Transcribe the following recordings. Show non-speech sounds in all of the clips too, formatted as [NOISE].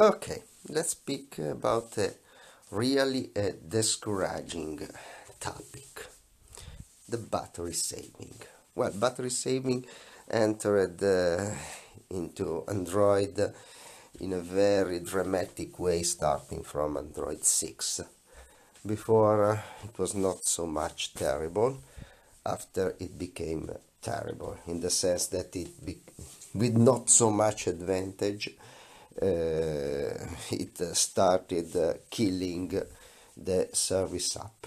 Okay, let's speak about a really a discouraging topic the battery saving. Well, battery saving entered uh, into Android in a very dramatic way starting from Android 6. Before uh, it was not so much terrible, after it became terrible in the sense that it with not so much advantage uh, it started uh, killing the service app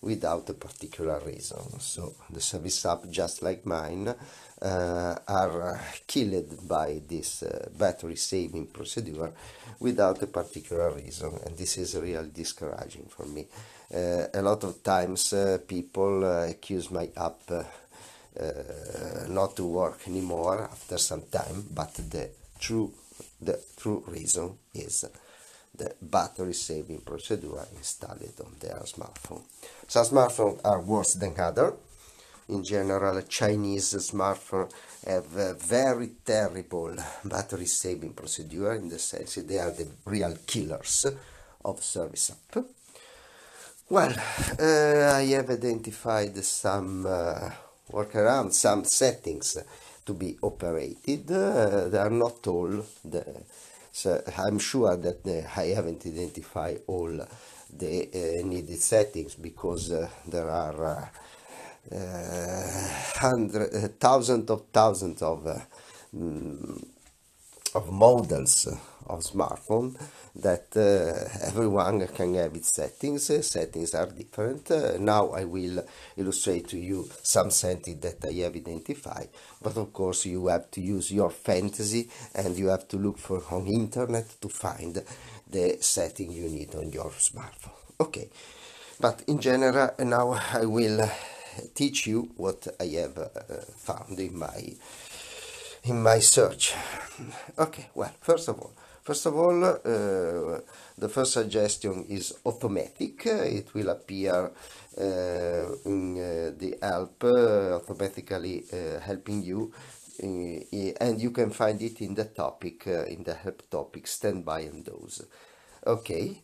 without a particular reason. So the service app, just like mine, uh, are killed by this uh, battery saving procedure without a particular reason, and this is really discouraging for me. Uh, a lot of times, uh, people uh, accuse my app. Uh, not to work anymore after some time, but the true the true reason is the battery saving procedure installed on their smartphone. Some smartphones are worse than other. In general, Chinese smartphones have a very terrible battery saving procedure in the sense they are the real killers of service app. Well, uh, I have identified some uh, workarounds, some settings to be operated. Uh, they are not all the so I'm sure that uh, I haven't identified all the uh, needed settings because uh, there are hundred, thousands of thousands of mm, of models of smartphone that uh, everyone can have its settings. Uh, settings are different. Uh, now I will illustrate to you some settings that I have identified. But of course you have to use your fantasy and you have to look for on internet to find the setting you need on your smartphone. Okay, but in general now I will teach you what I have found in my in my search. Okay, well, first of all, first of all, uh, the first suggestion is automatic. It will appear uh, in uh, the help uh, automatically uh, helping you, uh, and you can find it in the topic in the help topic standby and those. Okay,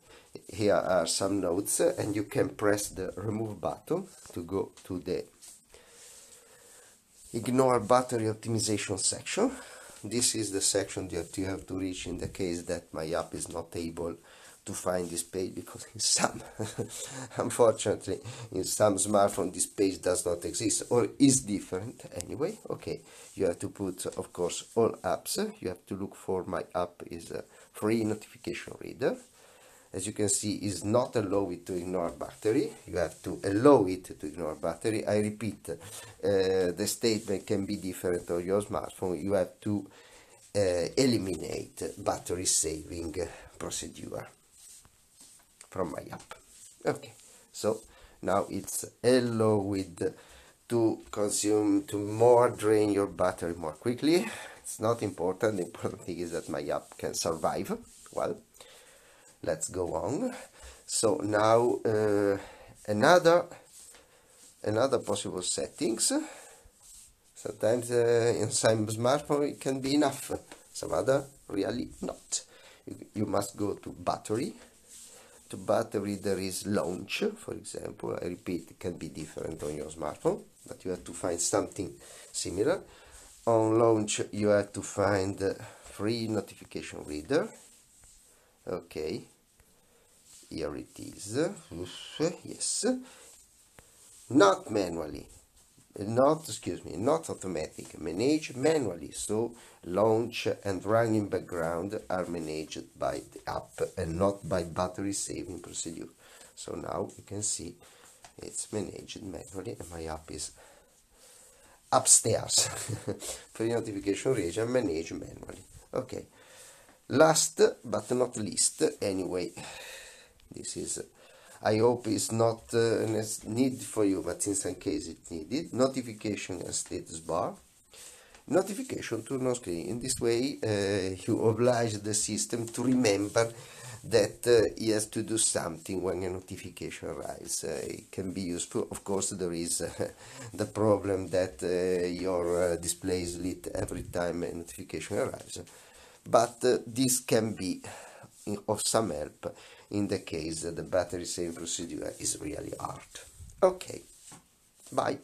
here are some notes, and you can press the remove button to go to the ignore battery optimization section. This is the section that you have to reach in the case that my app is not able to find this page because in some, [LAUGHS] unfortunately, in some smartphone this page does not exist or is different anyway. Okay, you have to put, of course, all apps. You have to look for my app is a free notification reader as you can see is not allow it to ignore battery. You have to allow it to ignore battery. I repeat uh, the statement can be different on your smartphone. You have to uh, eliminate battery saving procedure from my app. Okay. So now it's allow with to consume to more drain your battery more quickly. It's not important. The important thing is that my app can survive. Well let's go on. So now uh, another another possible settings. Sometimes uh, in some smartphone it can be enough. Some other really not. You, you must go to battery. To battery there is launch. For example i repeat it can be different on your smartphone but you have to find something similar. On launch you have to find free notification reader. Okay here it is. Yes not manually. Not excuse me not automatic. Manage manually. So launch and running background are managed by the app and not by battery saving procedure. So now you can see it's managed manually and my app is upstairs. [LAUGHS] Pre notification region managed manually. Okay. Last but not least anyway this is I hope it's not uh, a need for you but in some case it's needed notification and status bar notification to on screen in this way uh, you oblige the system to remember that uh, he has to do something when a notification arrives. Uh, it can be useful. Of course, there is uh, [LAUGHS] the problem that uh, your display is lit every time a notification arrives but this can be of some help in the case that the battery saving procedure is really hard. Okay, bye.